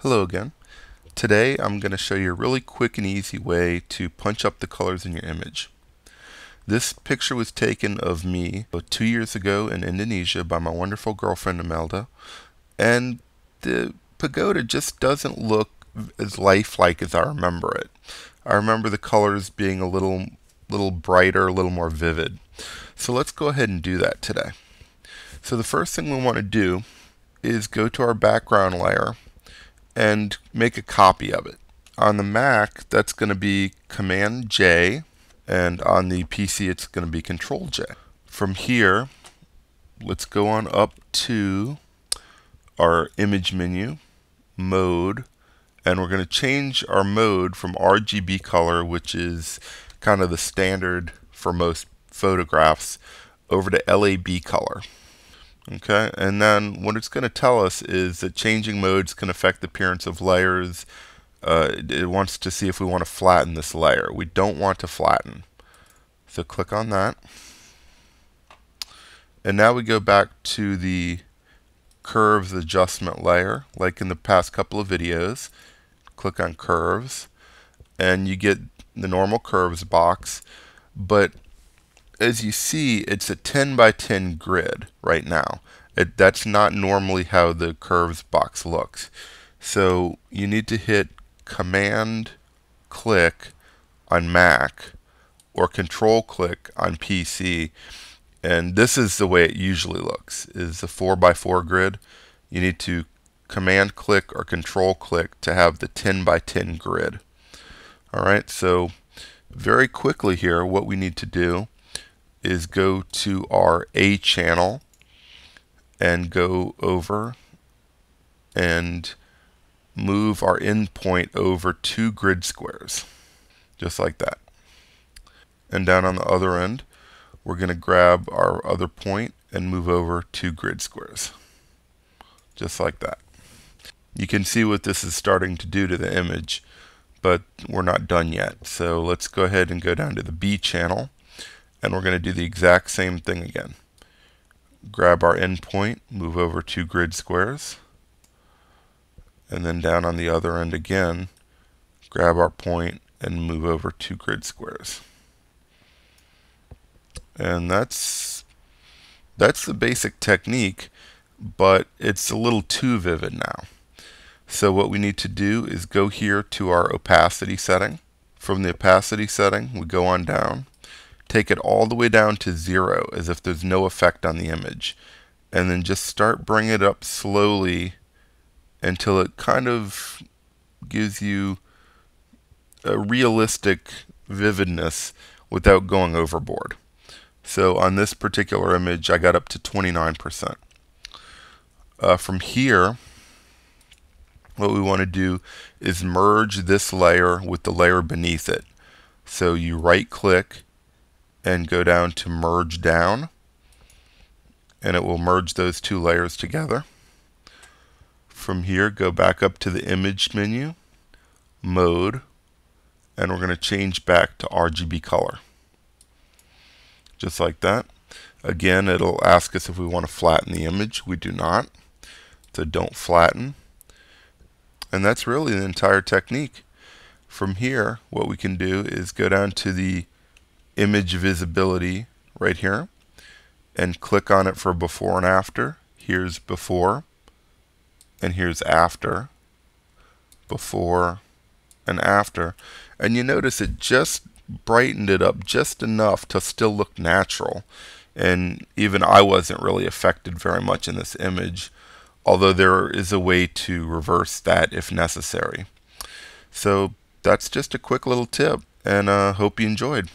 Hello again. Today I'm going to show you a really quick and easy way to punch up the colors in your image. This picture was taken of me two years ago in Indonesia by my wonderful girlfriend Imelda and the pagoda just doesn't look as lifelike as I remember it. I remember the colors being a little little brighter, a little more vivid. So let's go ahead and do that today. So the first thing we want to do is go to our background layer and make a copy of it. On the Mac, that's going to be Command J, and on the PC, it's going to be Control J. From here, let's go on up to our image menu, mode, and we're going to change our mode from RGB color, which is kind of the standard for most photographs, over to LAB color. Okay, and then what it's going to tell us is that changing modes can affect the appearance of layers. Uh, it wants to see if we want to flatten this layer. We don't want to flatten. So click on that. And now we go back to the curves adjustment layer, like in the past couple of videos. Click on curves, and you get the normal curves box. But as you see, it's a 10 by 10 grid right now. It, that's not normally how the curves box looks. So you need to hit Command click on Mac or Control click on PC. And this is the way it usually looks, is a 4 by 4 grid. You need to Command click or Control click to have the 10 by 10 grid. Alright, so very quickly here, what we need to do is go to our A channel and go over and move our endpoint over two grid squares, just like that. And down on the other end, we're going to grab our other point and move over two grid squares, just like that. You can see what this is starting to do to the image, but we're not done yet. So let's go ahead and go down to the B channel and we're going to do the exact same thing again. Grab our endpoint, move over two grid squares, and then down on the other end again, grab our point and move over two grid squares. And that's that's the basic technique, but it's a little too vivid now. So what we need to do is go here to our opacity setting. From the opacity setting, we go on down take it all the way down to zero as if there's no effect on the image and then just start bringing it up slowly until it kind of gives you a realistic vividness without going overboard. So on this particular image I got up to 29%. Uh, from here what we want to do is merge this layer with the layer beneath it. So you right click and go down to merge down and it will merge those two layers together. From here go back up to the image menu, mode, and we're going to change back to RGB color. Just like that. Again, it'll ask us if we want to flatten the image. We do not. So don't flatten. And that's really the entire technique. From here, what we can do is go down to the image visibility right here and click on it for before and after. Here's before and here's after. Before and after. And you notice it just brightened it up just enough to still look natural. And even I wasn't really affected very much in this image, although there is a way to reverse that if necessary. So that's just a quick little tip, and uh, hope you enjoyed.